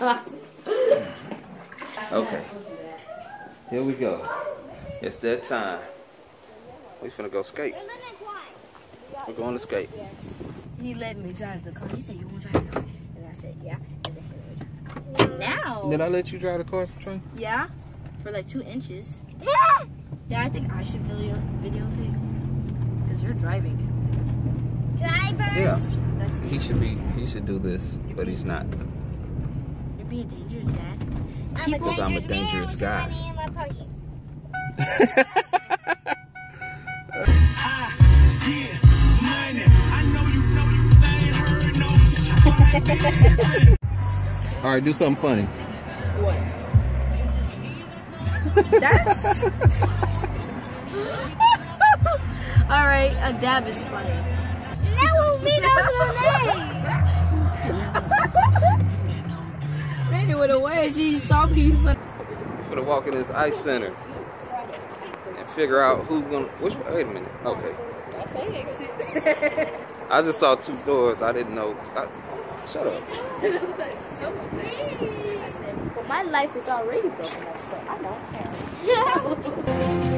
Okay. Here we go. It's that time. We finna go skate. We're going to skate. He let me drive the car. He said, "You want to drive the car?" And I said, "Yeah." And then he let me drive the car. Now, Did I let you drive the car, Trey? yeah, for like two inches. Yeah, I think I should video videotape because you're driving. Driver. Yeah. That's He should be. He should do this, but he's not. You're being dangerous, Dad. I'm Because I'm a dangerous man with guy. money in my pocket. All right, do something funny. What? That's. All right, a dab is funny. That will be the name. Randy would have wear she saw me. For the walk in this ice center and figure out who's gonna. Which? Wait a minute. Okay. I just saw two doors. I didn't know. I, shut up. I well, my life is already broken up, so I don't care.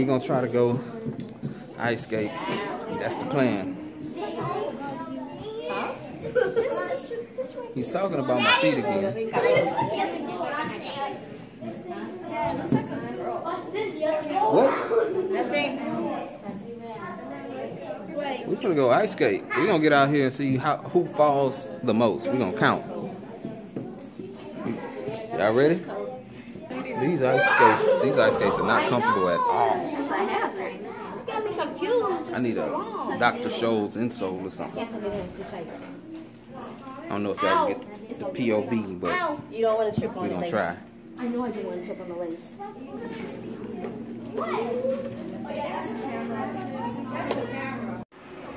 we're gonna try to go ice skate. That's the plan. He's talking about my feet again. What? Nothing. We're gonna go ice skate. We're gonna get out here and see how who falls the most. We're gonna count. Y'all ready? These ice skates, these ice skates are not comfortable at all. You got me confused. I need a Dr. Scholl's insole or something. I don't know if y'all can get the POV, but You don't want to trip on we're the gonna try. I know I didn't want to trip on the lace.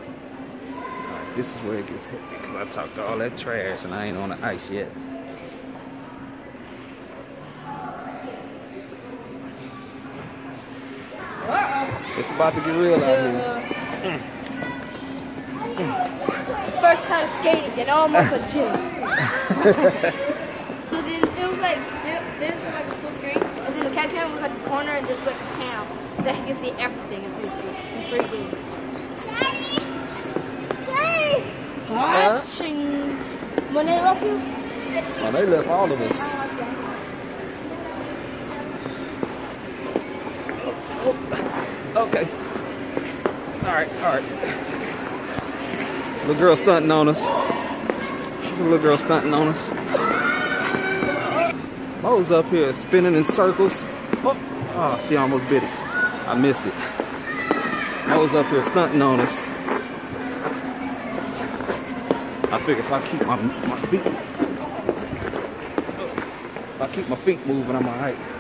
Alright, this is where it gets hectic because I talked all that trash and I ain't on the ice yet. It's about to get real out here. First time skating and almost a gym. so then it was like there, there's like a full screen, and then the cat cam was like a corner, and there's like a cam that he can see everything in 3D. In 3D. Daddy. Watching. When they left you, Oh, they left all of us. Oh, All right, all right. Little girl stunting on us. Little girl stunting on us. Mo's up here spinning in circles. Oh, oh, she almost bit it. I missed it. Mo's up here stunting on us. I figure if I keep my, my feet, if I keep my feet moving, I'm alright. Oh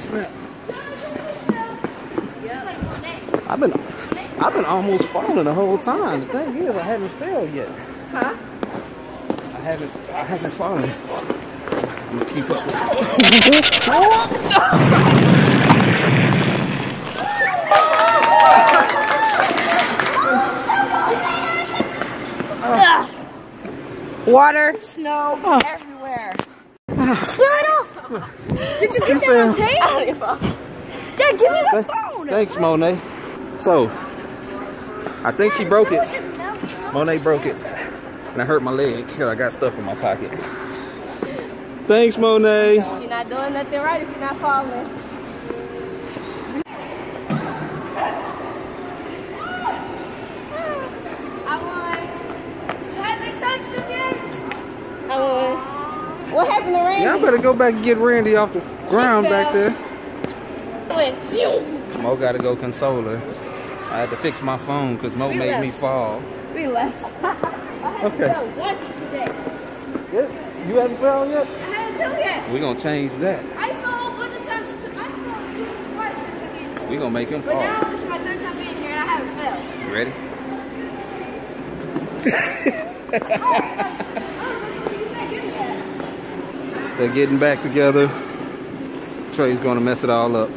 snap! I've been, I've been almost falling the whole time. The thing is, I haven't failed yet. Huh? I haven't, I haven't fallen. I'm gonna keep up. Water, snow, everywhere. Ah. Did you get that on tape? Dad, give me the phone. Thanks, Monet. So, I think she broke it. Monet broke it. And I hurt my leg because I got stuff in my pocket. Thanks, Monet. You're not doing nothing right if you're not falling. I won. Have they touched again? I won. What happened to Randy? I better go back and get Randy off the ground back there. went. Mo got to go console her. I had to fix my phone because Mo We made left. me fall. We left. Okay. Fell once today. You haven't fell yet? I haven't fell yet. We're to change that. I fell a bunch of times. I fell two, twice since. We're to make him But fall. now it's You ready? Oh, They're getting back together. Trey's gonna mess it all up.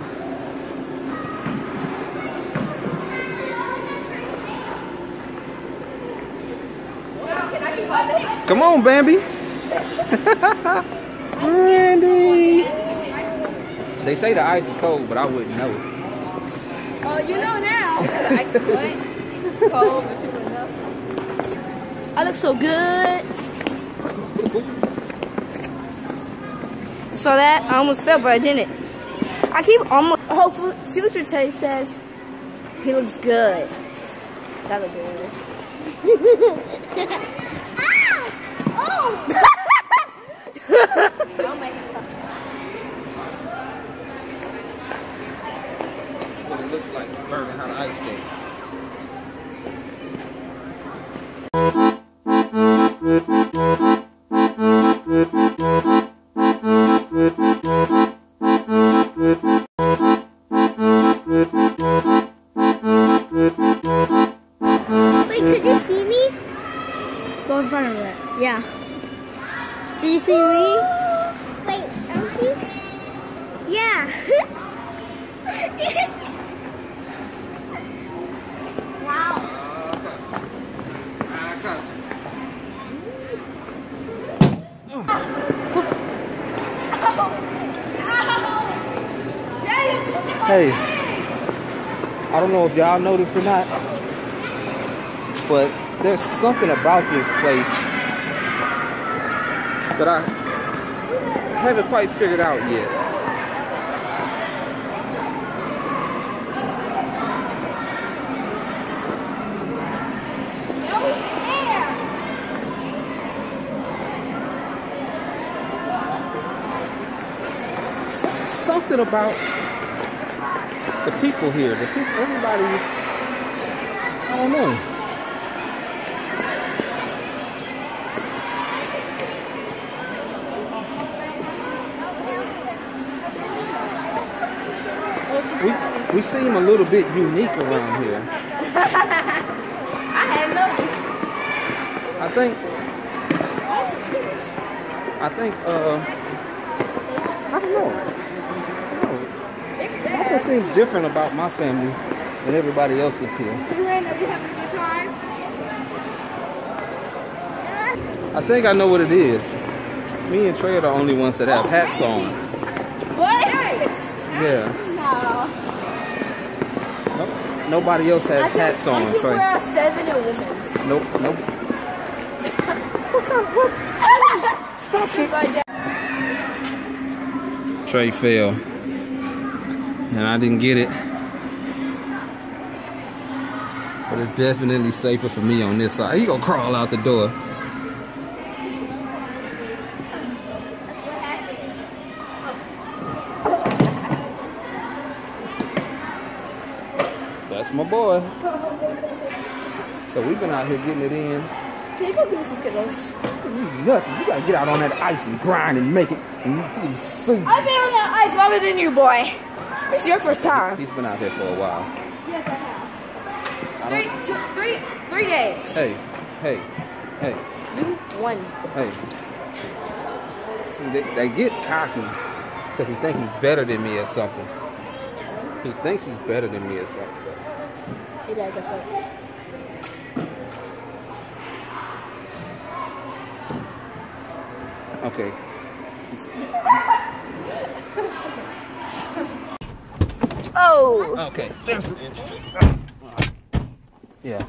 Come on, Bambi. Randy. They say the ice is cold, but I wouldn't know. Oh, you know now. I what? Cold, but you don't know. I look so good. Saw that? I almost fell, but I didn't. I keep almost. Hopefully, future tape says he looks good. That look good. Ow! Oh! what it looks like learning how to ice skate. In front of it. Yeah. Do you see me? Wait, don't see? Yeah. wow. Hey, I don't know if y'all noticed or not, but there's something about this place that I haven't quite figured out yet. Something about the people here, the people, everybody's, I don't know. We, we seem a little bit unique around here. I had noticed. I think, I think, uh, I don't know. I don't know. Something seems different about my family than everybody else's here. You ran up, you having a good time? I think I know what it is. Me and Trey are the only ones that have hats on. What? Yeah. No. Nope. Nobody else has hats on, I can Trey. wear a seven in women's. Nope, nope. Stop it. Trey fell. And I didn't get it. But it's definitely safer for me on this side. He gonna crawl out the door. That's my boy. So we've been out here getting it in. Can you go give me some Skittles? Nothing. You gotta get out on that ice and grind and make it. And you, you see. I've been on that ice longer than you, boy. This is your first time. He's been out here for a while. Yes, I have. I Three, two, three, three days. Hey, hey, hey, Do one. hey. See, they, they get cocky because he think he's better than me or something. He thinks he's better than me or something. Hey, Dad, guess what? Okay. Oh! Okay. There's an inch. Yeah.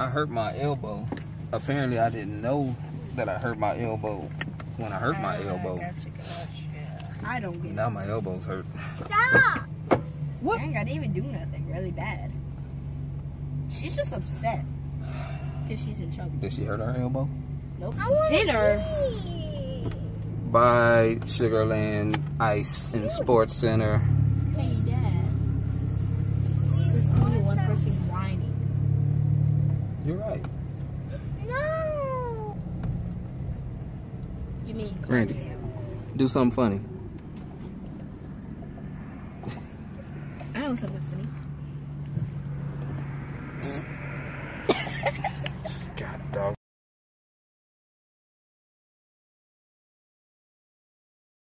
I hurt my elbow. Apparently, I didn't know that I hurt my elbow when I hurt my ah, elbow. I don't get Now my elbow's hurt. Stop. What? I ain't gotta even do nothing really bad. She's just upset. Because she's in trouble. Did she hurt her elbow? Nope. I want Dinner. By Sugarland Ice and Sports Center. Hey, Dad. There's only one person whining. You're right. No. You mean Randy. Do something funny. I don't know something funny.